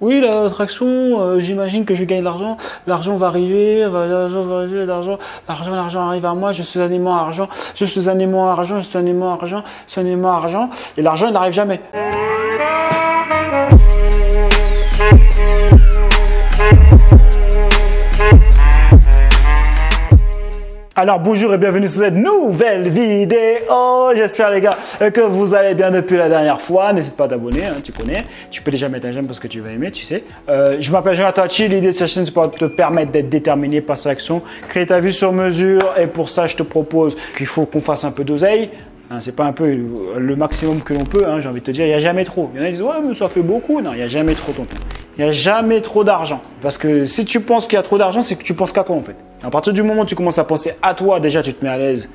Oui, la traction, euh, j'imagine que je gagne de l'argent. L'argent va arriver, l'argent va arriver, l'argent, l'argent, arrive à moi. Je suis un aimant argent, je suis un aimant argent, je suis un aimant argent, je suis argent. Et l'argent, n'arrive jamais. Alors bonjour et bienvenue sur cette nouvelle vidéo. J'espère les gars que vous allez bien depuis la dernière fois. N'hésite pas à t'abonner, hein, tu connais. Tu peux déjà mettre un j'aime parce que tu vas aimer, tu sais. Euh, je m'appelle Jonathan Chi. L'idée de cette chaîne c'est pour te permettre d'être déterminé, passer à l'action, créer ta vie sur mesure. Et pour ça, je te propose qu'il faut qu'on fasse un peu d'oseille. Hein, c'est pas un peu le maximum que l'on peut, hein, j'ai envie de te dire, il n'y a jamais trop. Il y en a qui disent, ouais, mais ça fait beaucoup. Non, il n'y a jamais trop, tonton. Il n'y a jamais trop d'argent. Parce que si tu penses qu'il y a trop d'argent, c'est que tu penses qu'à toi, en fait. À partir du moment où tu commences à penser à toi, déjà, tu te mets à l'aise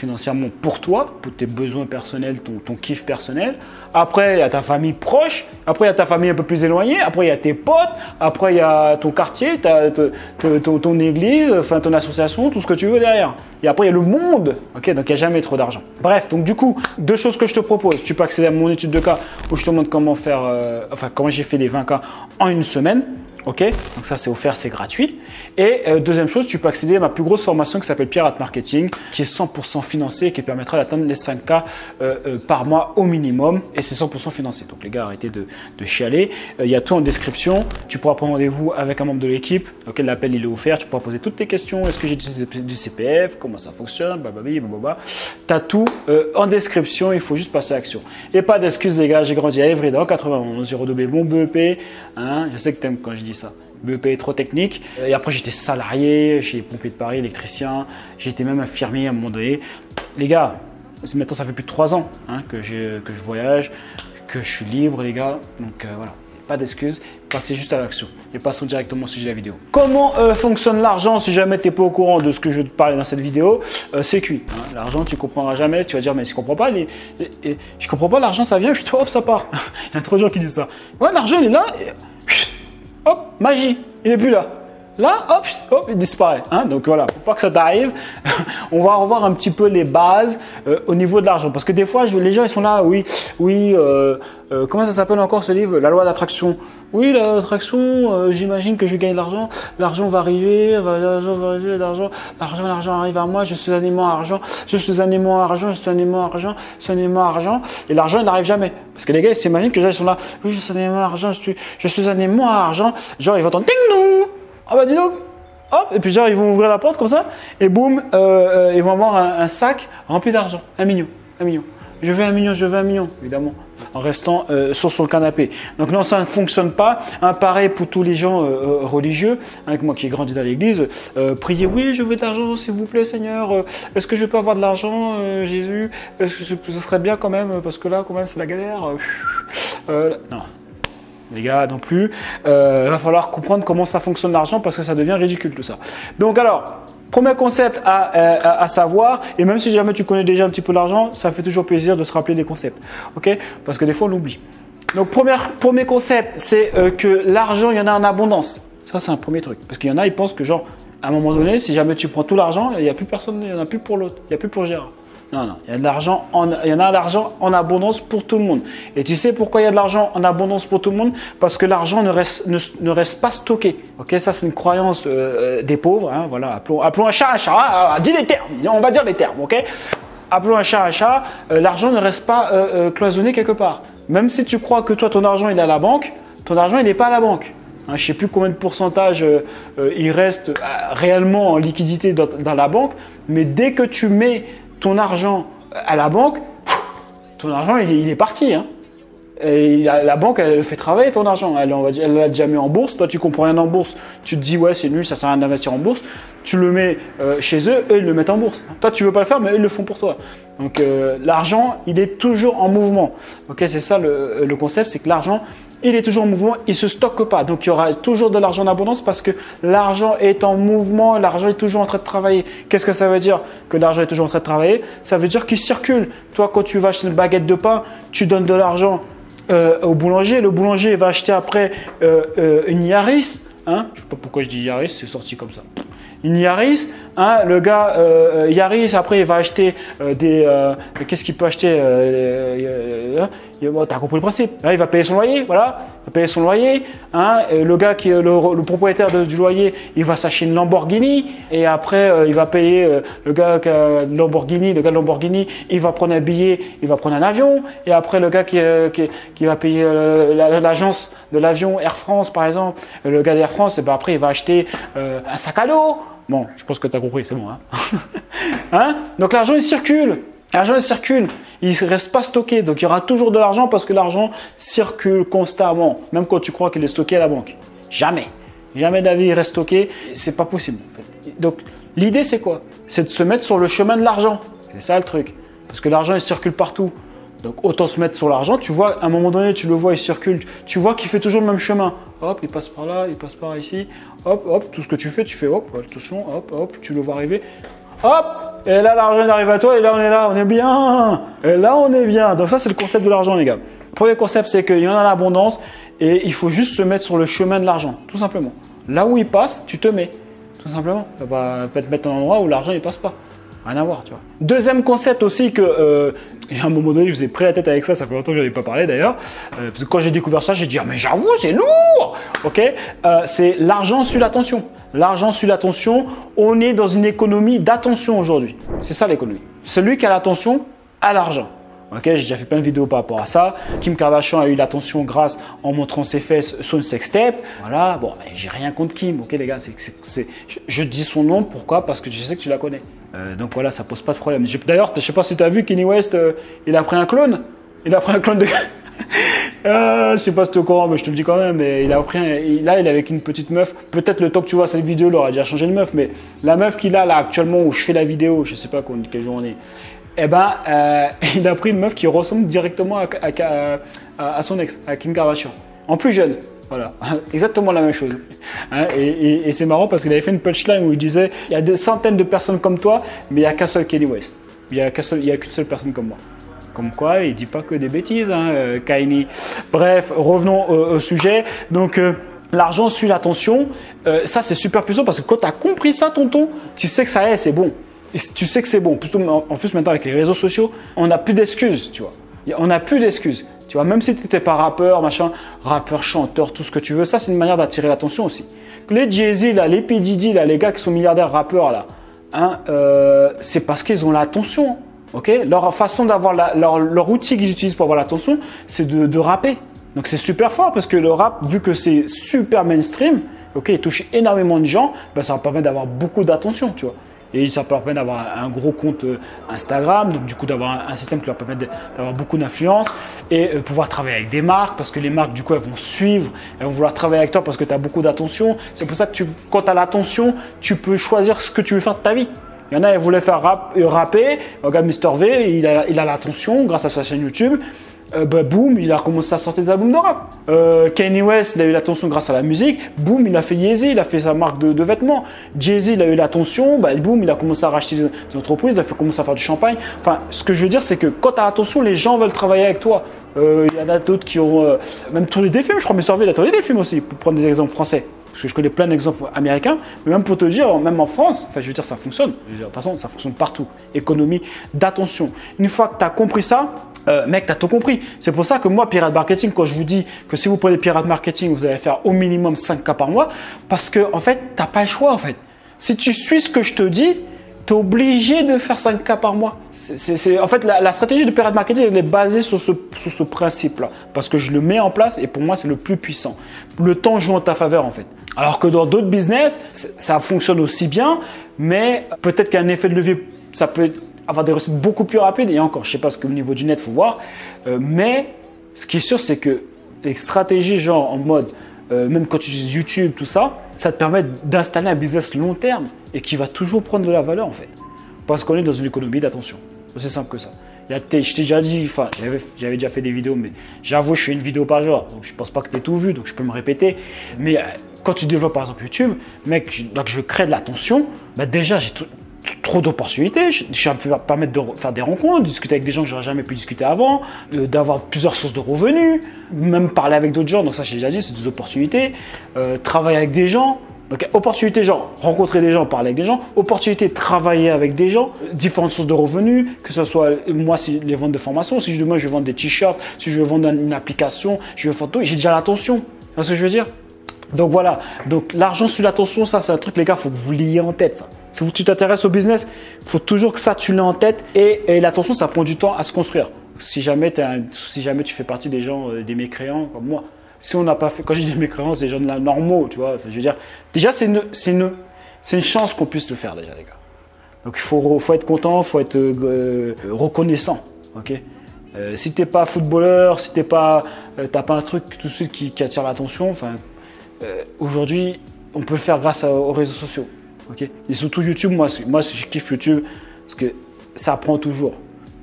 financièrement pour toi, pour tes besoins personnels, ton, kiff personnel. Après, il y a ta famille proche. Après, il y a ta famille un peu plus éloignée. Après, il y a tes potes. Après, il y a ton quartier, ta- ton, ton église, enfin ton association, tout ce que tu veux derrière. Et après, il y a le monde. Ok, donc il n'y a jamais trop d'argent. Bref, donc du coup, deux choses que je te propose. Tu peux accéder à mon étude de cas où je te montre comment faire, euh, enfin comment j'ai fait les 20 cas en une semaine. Ok, donc ça c'est offert, c'est gratuit. Et euh, deuxième chose, tu peux accéder à ma plus grosse formation qui s'appelle Pirate Marketing, qui est 100% financée et qui permettra d'atteindre les 5K euh, euh, par mois au minimum. Et c'est 100% financé. Donc les gars, arrêtez de, chialer. Il y a tout en description. Tu pourras prendre rendez-vous avec un membre de l'équipe. Ok, l'appel il est offert. Tu pourras poser toutes tes questions. Est-ce que j'ai du CPF Comment ça fonctionne? Blablabla, blablabla. T'as tout en description. Il faut juste passer à l'action. Et pas d'excuses les gars. J'ai grandi à Évry dans 91. J'ai redoublé mon BEP. Hein, je sais que t'aimes quand je dis ça. BEP trop technique. Et après, j'étais salarié chez Pompiers de Paris, électricien. J'étais même infirmier à un moment donné. Les gars, maintenant, ça fait plus de trois ans hein, que, que je voyage, que je suis libre, les gars. Donc euh, voilà, pas d'excuses. Passez juste à l'action et passons directement au sujet de la vidéo. Comment euh, fonctionne l'argent si jamais tu n'es pas au courant de ce que je te parlais dans cette vidéo? Euh, C'est cuit. hein. L'argent, tu comprendras jamais. Tu vas dire, mais je comprends pas. Les, les- je comprends pas, l'argent, ça vient, puis hop, ça part. Il y a trop de gens qui disent ça. Ouais, l'argent, il est là. Hop, magie, il est plus là. Là, hop, hop, il disparaît. hein. Donc voilà, pour pas que ça t'arrive, on va revoir un petit peu les bases euh, au niveau de l'argent. Parce que des fois, les gens, ils sont là, oui, oui, euh, euh, comment ça s'appelle encore ce livre? La loi d'attraction. Oui, la loi d'attraction, euh, j'imagine que je gagne de l'argent. L'argent va arriver, l'argent va arriver, l'argent, l'argent, arrive à moi. Je suis un aimant argent, je suis un aimant argent, je suis un aimant argent, je suis argent. Et l'argent, il n'arrive jamais. Parce que les gars, ils s'imaginent que les gens, ils sont là, oui, je suis un aimant argent, je suis, je suis un aimant argent. Genre, ils vont entendre ding dong. Ah bah dis donc, hop, et puis genre ils vont ouvrir la porte comme ça, et boum, euh, euh, ils vont avoir un, sac rempli d'argent, un million, un million. Je veux un million, je veux un million, évidemment, en restant euh, sur son canapé. Donc non, ça ne fonctionne pas. Un pareil pour tous les gens religieux, avec moi qui ai grandi dans l'église, priez, oui, je veux de l'argent, s'il vous plaît, Seigneur. Est-ce que je peux avoir de l'argent, Jésus? Est-ce que ce, serait bien quand même, parce que là, quand même, c'est la galère. Non, les gars non plus. Euh, il va falloir comprendre comment ça fonctionne l'argent parce que ça devient ridicule tout ça. Donc alors, premier concept à, euh, savoir, et même si jamais tu connais déjà un petit peu l'argent, ça fait toujours plaisir de se rappeler les concepts. ok? Parce que des fois on l'oublie. Donc premier, premier concept, c'est euh, que l'argent, il y en a en abondance. Ça c'est un premier truc. Parce qu'il y en a, ils pensent que genre, à un moment donné, si jamais tu prends tout l'argent, il n'y a plus personne, il n'y en a plus pour l'autre, il n'y a plus pour Gérard. Non, non, il y a de l'argent en, il y en a l'argent en abondance pour tout le monde. Et tu sais pourquoi il y a de l'argent en abondance pour tout le monde? Parce que l'argent ne reste, ne, ne reste pas stocké. Ok, ça c'est une croyance euh, des pauvres. Hein, voilà, appelons, appelons un chat un chat. Ah, ah, dis les termes. On va dire les termes. Ok? Appelons un chat un chat. Euh, l'argent ne reste pas euh, euh, cloisonné quelque part. Même si tu crois que toi ton argent il est à la banque, ton argent il n'est pas à la banque. Hein, je ne sais plus combien de pourcentage euh, euh, il reste euh, réellement en liquidité dans la banque, mais dès que tu mets ton argent à la banque, ton argent il est, parti. hein. La, banque, elle fait travailler ton argent. Elle elle l'a déjà mis en bourse. Toi, tu comprends rien en bourse. Tu te dis, ouais, c'est nul, ça sert à rien d'investir en bourse. Tu le mets euh, chez eux, eux, ils le mettent en bourse. Toi, tu veux pas le faire, mais eux, ils le font pour toi. Donc, euh, l'argent, il est toujours en mouvement. Ok, c'est ça le, le concept, c'est que l'argent, il est toujours en mouvement, il se stocke pas. Donc, il y aura toujours de l'argent en abondance parce que l'argent est en mouvement, l'argent est toujours en train de travailler. Qu'est-ce que ça veut dire que l'argent est toujours en train de travailler? Ça veut dire qu'il circule. Toi, quand tu vas acheter une baguette de pain, tu donnes de l'argent euh, au boulanger. Le boulanger va acheter après euh, euh, une Yaris. Hein? Je sais pas pourquoi je dis Yaris, c'est sorti comme ça. Une Yaris, hein, Hein, le gars euh, euh, Yaris, après il va acheter euh, des. Qu'est-ce qu'il peut acheter bon, T'as compris le principe. Là, il va payer son loyer, voilà. Il va payer son loyer. Hein, le gars qui est le, propriétaire du loyer, il va s'acheter une Lamborghini. Et après, il va payer le gars qui a Lamborghini. Le gars de Lamborghini, il va prendre un billet, il va prendre un avion. Et après, le gars qui, va payer la- l'agence de l'avion Air France, par exemple, le gars d'Air France, ben après, il va acheter un sac à dos. Bon, je pense que tu as compris, c'est bon. Hein Hein? Donc l'argent, il circule. L'argent, il circule. Il ne reste pas stocké. Donc il y aura toujours de l'argent parce que l'argent circule constamment. Même quand tu crois qu'il est stocké à la banque. Jamais. Jamais d'avis il reste stocké. C'est pas possible. Donc l'idée, c'est quoi? C'est de se mettre sur le chemin de l'argent. C'est ça le truc. Parce que l'argent, il circule partout. Donc autant se mettre sur l'argent, tu vois, à un moment donné, tu le vois, il circule, tu vois qu'il fait toujours le même chemin. Hop, il passe par là, il passe par ici, hop, hop, tout ce que tu fais, tu fais hop, attention, hop, hop, tu le vois arriver. Hop, et là l'argent arrive à toi, et là on est là, on est bien. Et là on est bien. Donc ça c'est le concept de l'argent les gars. Premier concept c'est qu'il y en a l'abondance et il faut juste se mettre sur le chemin de l'argent, tout simplement. Là où il passe, tu te mets, tout simplement. Pas te mettre un endroit où l'argent il passe pas. Rien à voir, tu vois. Deuxième concept aussi que, euh, à un moment donné, je vous ai pris la tête avec ça, ça fait longtemps que je n'avais pas parlé d'ailleurs. Euh, parce que quand j'ai découvert ça, j'ai dit, ah, mais j'avoue, c'est lourd Ok Euh, C'est l'argent suit l'attention. L'argent suit l'attention. On est dans une économie d'attention aujourd'hui. C'est ça l'économie. Celui qui a l'attention a l'argent. Ok, j'ai déjà fait plein de vidéos par rapport à ça. Kim Kardashian a eu l'attention grâce en montrant ses fesses sur une sextape. Voilà, bon, j'ai rien contre Kim, ok les gars. c'est c'est- c'est- je, dis son nom, pourquoi? Parce que je sais que tu la connais. Euh, donc voilà, ça pose pas de problème. D'ailleurs, je sais pas si tu as vu Kenny West, euh, il a pris un clone. Il a pris un clone de. Euh, je sais pas si tu es au courant, mais je te le dis quand même. Mais il a pris là, il est avec une petite meuf. Peut-être le temps que tu vois cette vidéo, il aura déjà changé de meuf. Mais la meuf qu'il a là actuellement où je fais la vidéo, je sais pas quel jour on est. Eh ben, euh, il a pris une meuf qui ressemble directement à, son ex, à Kim Kardashian. En plus jeune. Voilà, exactement la même chose. Hein, et c'est marrant parce qu'il avait fait une punchline où il disait il y a des centaines de personnes comme toi, mais il n'y a qu'un seul Kenny West. Il n'y a qu'une seule personne comme moi. Comme quoi, il dit pas que des bêtises, hein, euh. Bref, revenons au, sujet. Donc, euh, l'argent suit l'attention. Ça, c'est super puissant parce que quand tu as compris ça, tonton, tu sais que ça est, c'est bon. Tu sais que c'est bon. En plus, maintenant, avec les réseaux sociaux, on n'a plus d'excuses, tu vois. On n'a plus d'excuses. Tu vois, même si tu n'étais pas rappeur, machin, rappeur, chanteur, tout ce que tu veux, ça, c'est une manière d'attirer l'attention aussi. Les Jay-Z, là, les P. Diddy, là, les gars qui sont milliardaires rappeurs, là, hein, euh, c'est parce qu'ils ont l'attention. ok? Leur façon d'avoir leur, leur outil qu'ils utilisent pour avoir l'attention, c'est de, rapper. Donc c'est super fort parce que le rap, vu que c'est super mainstream, ok, il touche énormément de gens, ben, ça va permettre d'avoir beaucoup d'attention, tu vois. Et ça permet d'avoir un gros compte euh, Instagram, donc du coup d'avoir un, système qui leur permet d'avoir beaucoup d'influence et euh, pouvoir travailler avec des marques parce que les marques du coup elles vont suivre, elles vont vouloir travailler avec toi parce que tu as beaucoup d'attention. C'est pour ça que tu, quand tu as l'attention, tu peux choisir ce que tu veux faire de ta vie. Il y en a, ils voulaient faire rap, euh, rapper. Regarde Mr. V, il a l'attention grâce à sa chaîne YouTube. Euh, bah, boum, il a commencé à sortir des albums de rap. Euh, Kanye West, il a eu l'attention grâce à la musique. Boum, il a fait Yeezy, il a fait sa marque de, vêtements. Jay-Z, il a eu l'attention. Bah, boum, il a commencé à racheter des, entreprises, il a fait, commencé à faire du champagne. Enfin, ce que je veux dire, c'est que quand tu as l'attention, les gens veulent travailler avec toi. Euh, Il y en a d'autres qui ont euh, même tourné des films. Je crois. V, il a tourné des films aussi, pour prendre des exemples français. Parce que je connais plein d'exemples américains, mais même pour te dire, même en France, enfin, je veux dire, ça fonctionne. De toute façon, ça fonctionne partout. Économie d'attention. Une fois que tu as compris ça, euh, mec, tu as tout compris. C'est pour ça que moi, Pirate Marketing, quand je vous dis que si vous prenez Pirate Marketing, vous allez faire au minimum 5 cas par mois, parce que, en fait, tu pas le choix, en fait. Si tu suis ce que je te dis, tu es obligé de faire 5 cas par mois. En fait, la, stratégie de Pirate Marketing, elle est basée sur ce, sur ce principe-là. Parce que je le mets en place et pour moi, c'est le plus puissant. Le temps joue en ta faveur, en fait. Alors que dans d'autres business, ça fonctionne aussi bien, mais peut-être qu'un effet de levier, ça peut être- avoir des recettes beaucoup plus rapides. Et encore, je sais pas ce qu'au niveau du net, faut voir. Euh, mais ce qui est sûr, c'est que les stratégies, genre en mode, euh, même quand tu utilises YouTube, tout ça, ça te permet d'installer un business long terme et qui va toujours prendre de la valeur en fait. Parce qu'on est dans une économie d'attention. C'est simple que ça. Je t'ai déjà dit, enfin, j'avais déjà fait des vidéos, mais j'avoue, je fais une vidéo par jour, donc je pense pas que tu tout vu, donc je peux me répéter. Mais euh, quand tu développes par exemple YouTube, mec, je- donc je crée de l'attention, bah déjà j'ai trop d'opportunités. Je, je suis un peu permettre de re- faire des rencontres, discuter avec des gens que j'aurais jamais pu discuter avant, euh, d'avoir plusieurs sources de revenus, même parler avec d'autres gens. Donc ça, j'ai déjà dit, c'est des opportunités. Euh, travailler avec des gens. Donc, opportunité, genre, rencontrer des gens, parler avec des gens. Opportunité, travailler avec des gens. Différentes sources de revenus, que ce soit, moi, si les ventes de formation, si demain je vais vendre des t-shirts, si je veux vendre une application, je veux photo, j'ai déjà l'attention. Tu ce que je veux dire? Donc voilà, donc l'argent sur l'attention, ça c'est un truc les gars, faut que vous l'ayez en tête. Ça. Si tu t'intéresses au business, il faut toujours que ça tu l'aies en tête et, l'attention ça prend du temps à se construire. Si jamais, tu fais partie des gens, euh, des mécréants comme moi, si on n'a pas fait, quand je dis mécréants, c'est des gens normaux, tu vois. je veux dire, déjà c'est une, une, une, chance qu'on puisse le faire déjà les gars. Donc il faut, être content, il faut être euh, reconnaissant, ok? Euh, si t'es pas footballeur, si t'es pas, t'as pas un truc tout de suite qui, attire l'attention, euh, aujourd'hui, on peut le faire grâce aux réseaux sociaux. Et surtout YouTube, moi, moi je kiffe YouTube parce que ça apprend toujours.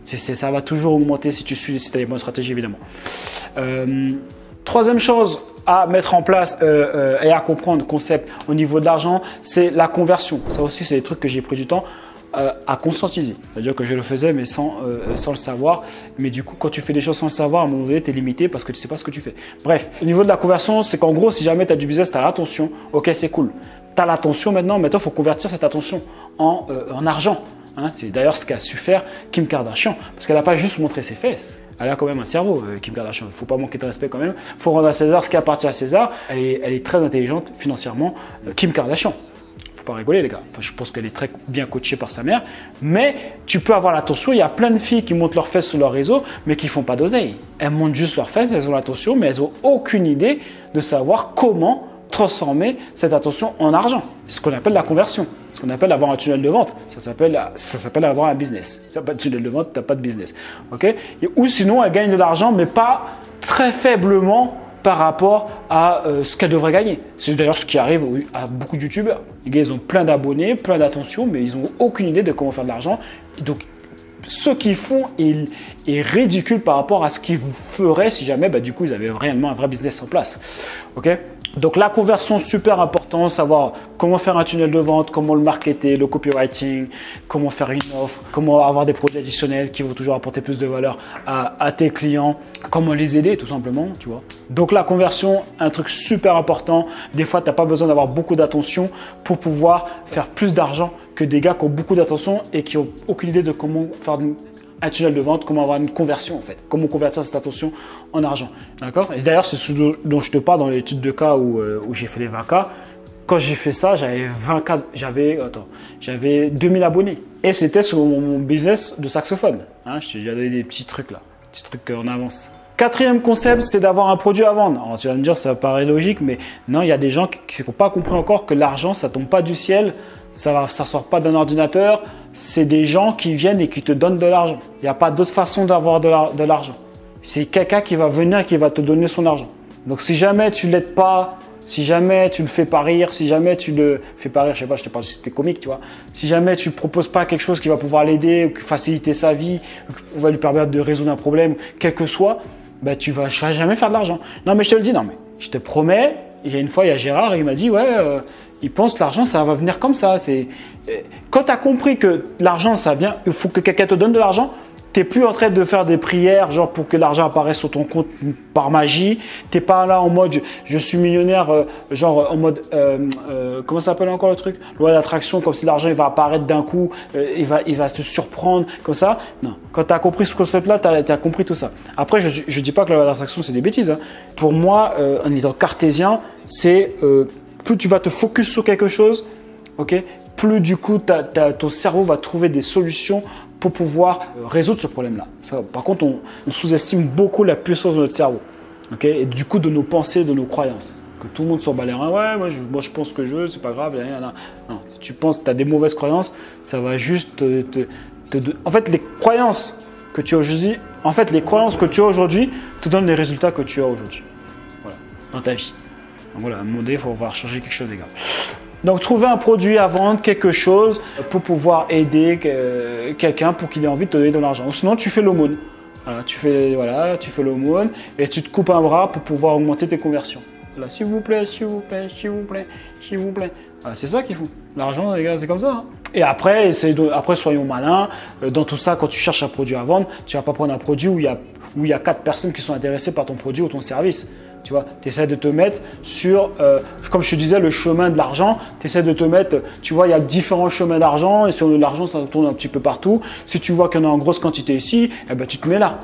ça va toujours augmenter si tu suis, si as les bonnes stratégies, évidemment. Euh, troisième chose à mettre en place euh, et à comprendre, concept au niveau de l'argent, c'est la conversion. Ça aussi, c'est des trucs que j'ai pris du temps. Euh, à conscientiser. C'est-à-dire que je le faisais, mais sans, euh, sans le savoir. Mais du coup, quand tu fais des choses sans le savoir, à un moment donné, tu es limité parce que tu sais pas ce que tu fais. Bref, au niveau de la conversion, c'est qu'en gros, si jamais tu as du business, tu as l'attention, ok, c'est cool. Tu l'attention maintenant, maintenant, il faut convertir cette attention en, euh, en argent. Hein. C'est d'ailleurs ce qu'a su faire Kim Kardashian, parce qu'elle n'a pas juste montré ses fesses. Elle a quand même un cerveau, Kim Kardashian. Il ne faut pas manquer de respect quand même. Il faut rendre à César ce qui appartient à César. Elle est, très intelligente financièrement, Kim Kardashian pas rigoler, les gars. je pense qu'elle est très bien coachée par sa mère. Mais tu peux avoir l'attention. Il y a plein de filles qui montent leurs fesses sur leur réseau, mais qui font pas d'oseille. Elles montent juste leurs fesses, elles ont l'attention, mais elles ont aucune idée de savoir comment transformer cette attention en argent. C'est ce qu'on appelle la conversion. Ce qu'on appelle avoir un tunnel de vente. Ça s'appelle, ça s'appelle avoir un business. Si tu pas de tunnel de vente, tu n'as pas de business. ok? Ou sinon, elle gagne de l'argent, mais pas très faiblement par rapport à euh, ce qu'elle devrait gagner. C'est d'ailleurs ce qui arrive à beaucoup de youtubeurs. Les gars, ils ont plein d'abonnés, plein d'attention, mais ils n'ont aucune idée de comment faire de l'argent. Donc, ce qu'ils font est, ridicule par rapport à ce qu'ils feraient si jamais, bah, du coup, ils avaient réellement un vrai business en place. Ok? Donc la conversion, super important, savoir comment faire un tunnel de vente, comment le marketer, le copywriting, comment faire une offre, comment avoir des produits additionnels qui vont toujours apporter plus de valeur à, tes clients, comment les aider tout simplement, tu vois. Donc la conversion, un truc super important. Des fois, tu n'as pas besoin d'avoir beaucoup d'attention pour pouvoir faire plus d'argent que des gars qui ont beaucoup d'attention et qui n'ont aucune idée de comment faire un tunnel de vente, comment avoir une conversion en fait, comment convertir cette attention en argent. D'accord? D'ailleurs, c'est ce dont je te parle dans l'étude de cas où, euh, j'ai fait les 20 cas. Quand j'ai fait ça, j'avais 20 cas, j'avais, attends, j'avais 2000 abonnés. Et c'était sur mon, business de saxophone. Hein, je t'ai déjà donné des petits trucs là, petits trucs en avance. Quatrième concept, c'est d'avoir un produit à vendre. Alors, tu vas me dire, ça paraît logique, mais non, il y a des gens qui n'ont pas compris encore que l'argent, ça tombe pas du ciel, ça ne ça sort pas d'un ordinateur, c'est des gens qui viennent et qui te donnent de l'argent. Il n'y a pas d'autre façon d'avoir de l'argent. C'est quelqu'un qui va venir qui va te donner son argent. Donc si jamais tu l'aides pas, si jamais tu le fais pas rire, si jamais tu le fais pas rire, je sais pas, je te parle si c'était comique, tu vois. Si jamais tu proposes pas quelque chose qui va pouvoir l'aider, faciliter sa vie, ou va lui permettre de résoudre un problème, quel que soit, bah tu vas jamais faire de l'argent. Non mais je te le dis, non mais je te promets, il y a une fois, il y a Gérard, il m'a dit, ouais, euh, il pense que l'argent, ça va venir comme ça. C'est euh, Quand tu as compris que l'argent, ça vient, il faut que quelqu'un te donne de l'argent, tu n'es plus en train de faire des prières, genre pour que l'argent apparaisse sur ton compte par magie. Tu n'es pas là en mode je suis millionnaire, euh, genre en mode, comment ça s'appelle encore le truc? Loi d'attraction, comme si l'argent il va apparaître d'un coup, il, va, il va te surprendre, comme ça. Non. Quand tu as compris ce concept-là, tu as, compris tout ça. Après, je ne dis pas que la loi d'attraction, c'est des bêtises. Hein. Pour moi, en étant cartésien, c'est plus tu vas te focus sur quelque chose, ok, plus du coup ton cerveau va trouver des solutions pour pouvoir euh, résoudre ce problème-là. Par contre, on, sous-estime beaucoup la puissance de notre cerveau, ok, et du coup de nos pensées, de nos croyances. Que tout le monde soit balayera, ouais, moi je, moi je pense que je, c'est pas grave, rien, rien. Non, si tu penses que tu as des mauvaises croyances, ça va juste te, te, En fait, les croyances que tu as aujourd'hui, en fait, les croyances que tu as aujourd'hui te donnent les résultats que tu as aujourd'hui. Voilà, dans ta vie. Voilà, à il faut voir changer quelque chose, les gars. Donc trouver un produit à vendre, quelque chose pour pouvoir aider euh, quelqu'un pour qu'il ait envie de te donner de l'argent. Sinon, tu fais l'aumône. Voilà, tu fais voilà, tu fais l'aumône et tu te coupes un bras pour pouvoir augmenter tes conversions. Voilà, s'il vous plaît, s'il vous plaît, s'il vous plaît, s'il vous plaît. C'est ça qu'ils font. L'argent, les gars, c'est comme ça. Hein. Et après, après, soyons malins. Euh, dans tout ça, quand tu cherches un produit à vendre, tu vas pas prendre un produit où il y a où il y a quatre personnes qui sont intéressées par ton produit ou ton service. Tu vois, tu essaies de te mettre sur, euh, comme je te disais, le chemin de l'argent. Tu essaies de te mettre, tu vois, il y a différents chemins d'argent et sur l'argent, ça tourne un petit peu partout. Si tu vois qu'il y en a en grosse quantité ici, eh ben, tu te mets là.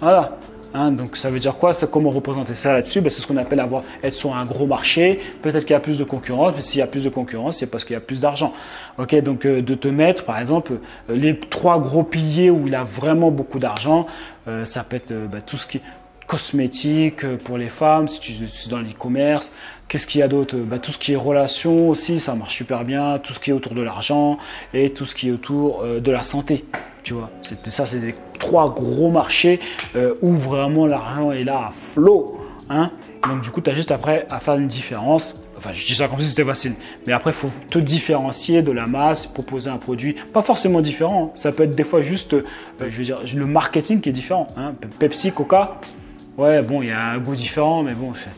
Voilà. Hein, donc ça veut dire quoi? Comment représenter ça là-dessus? Ben, C'est ce qu'on appelle avoir, être sur un gros marché. Peut-être qu'il y a plus de concurrence, mais s'il y a plus de concurrence, c'est parce qu'il y a plus d'argent. Ok, donc euh, de te mettre, par exemple, euh, les trois gros piliers où il a vraiment beaucoup d'argent, ça peut être ben, tout ce qui cosmétiques euh, pour les femmes, si tu es dans l'e-commerce. Qu'est-ce qu'il y a d'autre? Bah, Tout ce qui est relations aussi, ça marche super bien. Tout ce qui est autour de l'argent et tout ce qui est autour euh, de la santé. Tu vois, ça, c'est les trois gros marchés euh, où vraiment l'argent est là à flot. Hein Donc, du coup, tu as juste après à faire une différence. Enfin, je dis ça comme si c'était facile. Mais après, il faut te différencier de la masse, proposer un produit pas forcément différent. Ça peut être des fois juste, je veux dire, le marketing qui est différent. Hein. Pepsi, Coca, Ouais, bon, il y a un goût différent, mais bon, enfin,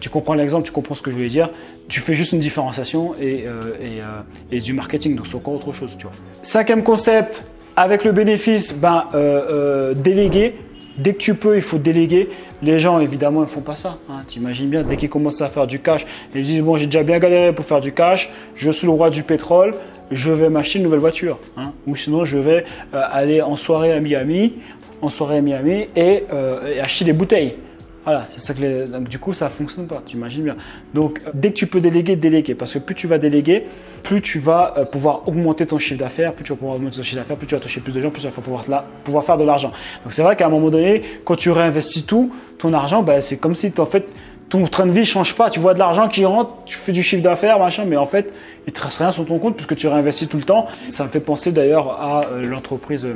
tu comprends l'exemple, tu comprends ce que je voulais dire. Tu fais juste une différenciation et, euh, euh, du marketing, donc c'est encore autre chose, tu vois. Cinquième concept, avec le bénéfice, ben, euh, déléguer. Dès que tu peux, il faut déléguer. Les gens, évidemment, ils ne font pas ça. Hein. T'imagines bien, dès qu'ils commencent à faire du cash, ils disent Bon, j'ai déjà bien galéré pour faire du cash, je suis le roi du pétrole, je vais m'acheter une nouvelle voiture. Hein. Ou sinon, je vais aller en soirée à Miami en soirée à Miami et, euh, acheter des bouteilles. Voilà, c'est ça que les... du coup ça fonctionne pas, tu imagines bien. Donc dès que tu peux déléguer, déléguer, parce que plus tu vas déléguer, plus tu vas euh, pouvoir augmenter ton chiffre d'affaires, plus tu vas pouvoir augmenter ton chiffre d'affaires, plus tu vas toucher plus de gens, plus tu vas pouvoir, pouvoir faire de l'argent. Donc c'est vrai qu'à un moment donné, quand tu réinvestis tout, ton argent, ben, c'est comme si en fait ton train de vie change pas. Tu vois de l'argent qui rentre, tu fais du chiffre d'affaires, machin, mais en fait, il te reste rien sur ton compte puisque tu réinvestis tout le temps. Ça me fait penser d'ailleurs à euh, l'entreprise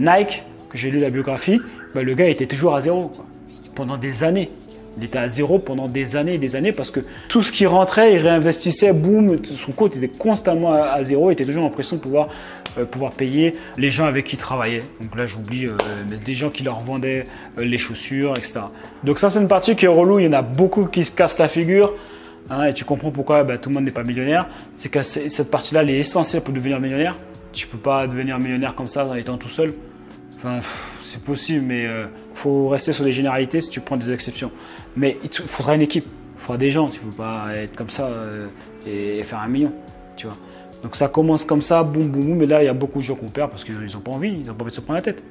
Nike j'ai lu la biographie, bah, le gars était toujours à zéro pendant des années. Il était à zéro pendant des années et des années parce que tout ce qui rentrait, il réinvestissait, boum, son compte était constamment à, zéro, il était toujours en pression de pouvoir, euh, pouvoir payer les gens avec qui il travaillait. Donc là, j'oublie euh, des gens qui leur vendaient euh, les chaussures, etc. Donc ça, c'est une partie qui est relou. Il y en a beaucoup qui se cassent la figure. Hein, et tu comprends pourquoi bah, tout le monde n'est pas millionnaire. C'est que cette partie-là, elle est essentielle pour devenir millionnaire. Tu ne peux pas devenir millionnaire comme ça en étant tout seul c'est possible, mais euh, faut rester sur des généralités si tu prends des exceptions. Mais il faudra une équipe, il faudra des gens. Tu peux pas être comme ça euh, et, faire un million, tu vois. Donc ça commence comme ça, boum, boum, boum. Mais là, il y a beaucoup de gens qui ont peur parce qu'ils n'ont pas envie, ils n'ont pas envie de se prendre la tête.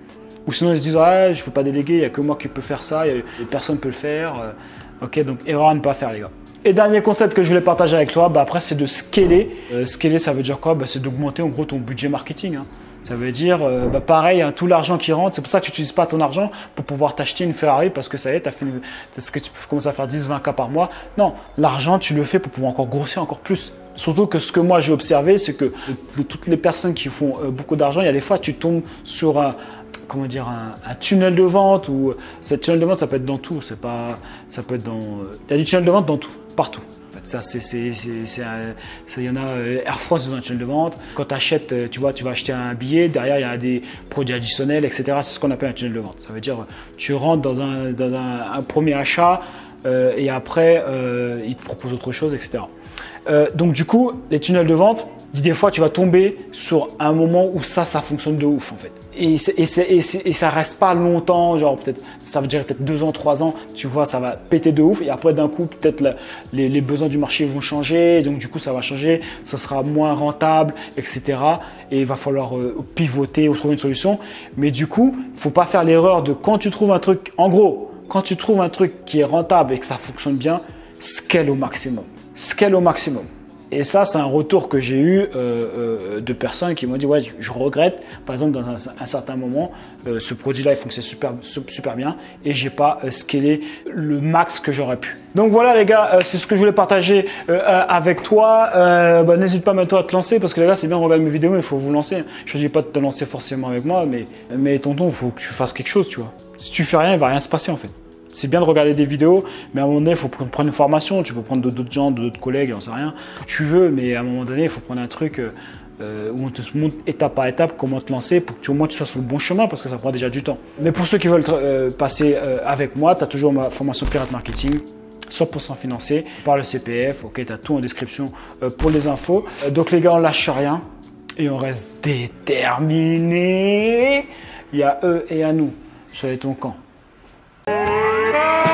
Ou sinon, ils se disent, ah, je peux pas déléguer, il n'y a que moi qui peux faire ça, et personne ne peut le faire. Euh. ok, donc erreur à ne pas faire, les gars. Et dernier concept que je voulais partager avec toi, bah après, c'est de scaler. scaler, ça veut dire quoi? Bah, C'est d'augmenter en gros ton budget marketing. Hein. Ça veut dire, euh, bah pareil, hein, tout l'argent qui rentre, c'est pour ça que tu n'utilises pas ton argent pour pouvoir t'acheter une Ferrari parce que ça y est, tu as fait ce que tu commences à faire 10, 20 cas par mois. Non, l'argent, tu le fais pour pouvoir encore grossir encore plus. Surtout que ce que moi j'ai observé, c'est que toutes les personnes qui font euh, beaucoup d'argent, il y a des fois, tu tombes sur un, comment dire, un, tunnel de vente ou cette tunnel de vente, ça peut être dans tout. C'est pas, ça peut être dans, il y a du tunnel de vente dans tout, partout ça, c'est, il y en a euh, Air France dans un tunnel de vente. Quand tu achètes, euh, tu vois, tu vas acheter un billet, derrière il y a des produits additionnels, etc. C'est ce qu'on appelle un tunnel de vente. Ça veut dire, tu rentres dans un, dans un, premier achat euh, et après, il te propose autre chose, etc. donc du coup, les tunnels de vente, des fois, tu vas tomber sur un moment où ça, ça fonctionne de ouf en fait. Et, et, et, ça reste pas longtemps, genre peut-être, ça veut dire peut-être deux ans, trois ans, tu vois, ça va péter de ouf. Et après, d'un coup, peut-être les, besoins du marché vont changer, donc du coup, ça va changer, ça sera moins rentable, etc. Et il va falloir euh, pivoter ou trouver une solution. Mais du coup, faut pas faire l'erreur de quand tu trouves un truc, en gros, quand tu trouves un truc qui est rentable et que ça fonctionne bien, scale au maximum. Scale au maximum. Et ça, c'est un retour que j'ai eu euh, euh, de personnes qui m'ont dit Ouais, je regrette, par exemple, dans un, certain moment, euh, ce produit-là, il fonctionne super, super bien et j'ai pas scalé le max que j'aurais pu. Donc voilà, les gars, c'est ce que je voulais partager avec toi. Bah, n'hésite pas maintenant à te lancer parce que les gars, c'est bien de regarder mes vidéos, mais il faut vous lancer. Je ne dis pas de te lancer forcément avec moi, mais, mais tonton, il faut que tu fasses quelque chose, tu vois. Si tu fais rien, il va rien se passer en fait. C'est bien de regarder des vidéos, mais à un moment donné, il faut prendre une formation. Tu peux prendre d'autres gens, d'autres collègues, j'en sais rien. Tu veux, mais à un moment donné, il faut prendre un truc euh, où on te montre étape par étape comment te lancer pour que tu, au moins tu sois sur le bon chemin parce que ça prend déjà du temps. Mais pour ceux qui veulent euh, passer euh, avec moi, tu as toujours ma formation Pirate Marketing. 100% financé par le CPF, ok, tu as tout en description pour les infos. donc les gars, on lâche rien et on reste déterminé. Il y a eux et à nous. Soyez ton camp. Bye.